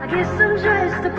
I guess I'm just a